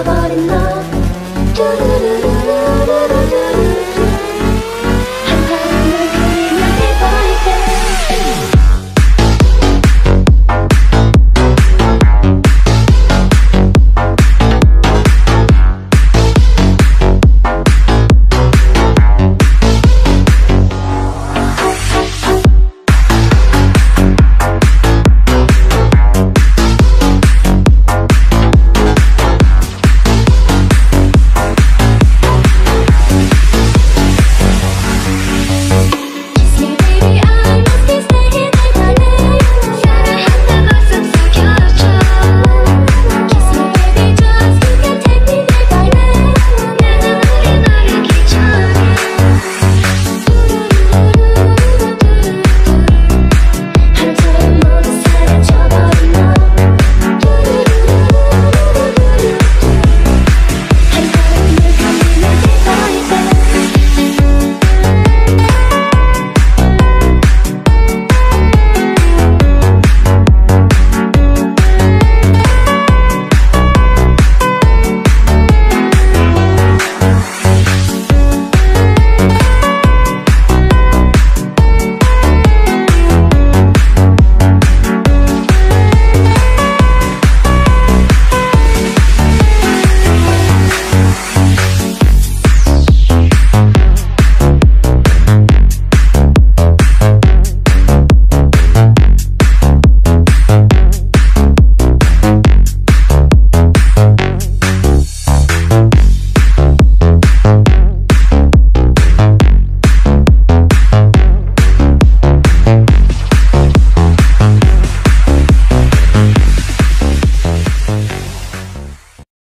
about enough. Do.